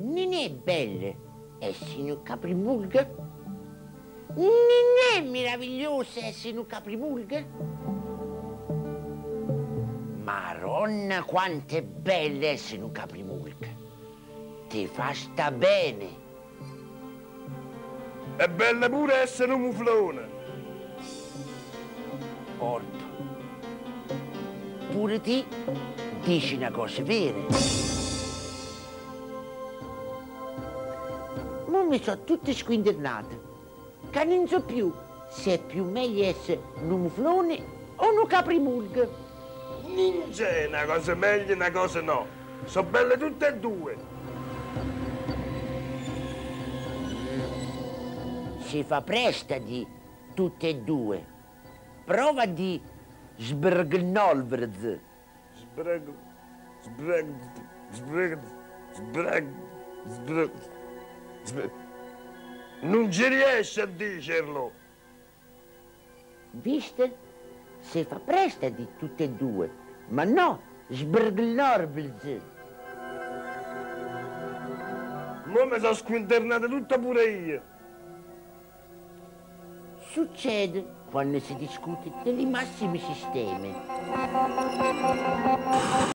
Non è bello essere un caprimulga? Non è meraviglioso essere un caprimulga? Maronna, quanto è bello essere un caprimulga! Ti fa sta bene! È bello pure essere un muflone. Orp. Pure ti dici una cosa vera. Ma mi sono tutte squindernato. Che non so più se è più meglio essere un muflone o un caprimulga. Non c'è una cosa meglio e una cosa no. Sono belle tutte e due. Si fa presto di tutte e due. Prova di sbrgnolvrz. Sbreg, sbreg, sbreg, sbreg, sbreg, sbreg. Non ci riesce a dirlo. Viste? Si fa presto di tutte e due. Ma no, sbrgnolvrz. Mo mi sono squinternata tutta pure io. Succede quando si discute dei massimi sistemi.